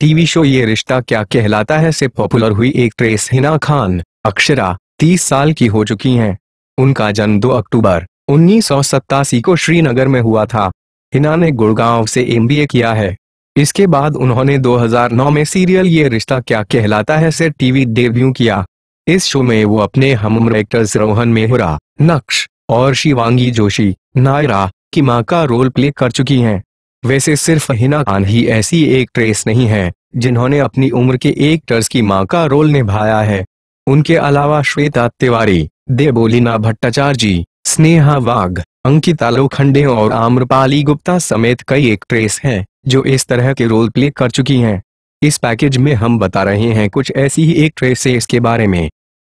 TV show ये रिश्ता क्या कहलाता है? से पॉपुलर हुई एक्ट्रेस हिना खान, अक्षरा, तीस साल की हो चुकी हैं। उनका जन्म 2 अक्टूबर, उन्नीस सौ सतासी को श्रीनगर में हुआ था। हिना ने गुड़गांव से एमबीए किया है। इसके बाद उन्होंने 2009 में सीरियल ये रिश्ता क्या कहलाता है? से टीवी डेब्यू किया। इस शो में वो अपने हम एक्टर्स रोहन मेहरा, नक्श और शिवांगी जोशी, नायरा की माँ का रोल प्ले कर चुकी हैं। वैसे सिर्फ़ हिना खान ही ऐसी एक ट्रेस नहीं है, जिन्होंने अपनी उम्र के एक एक्टर्स की माँ का रोल निभाया है। उनके अलावा श्वेता तिवारी, देबोलिना भट्टाचार्य स्नेहा वाघ, अंकिता लोखंडे और आम्रपाली गुप्ता समेत कई एक्ट्रेस हैं, जो इस तरह के रोल प्ले कर चुकी हैं। इस पैकेज में हम बता रहे हैं कुछ ऐसी ही एक ट्रेसेस के बारे में।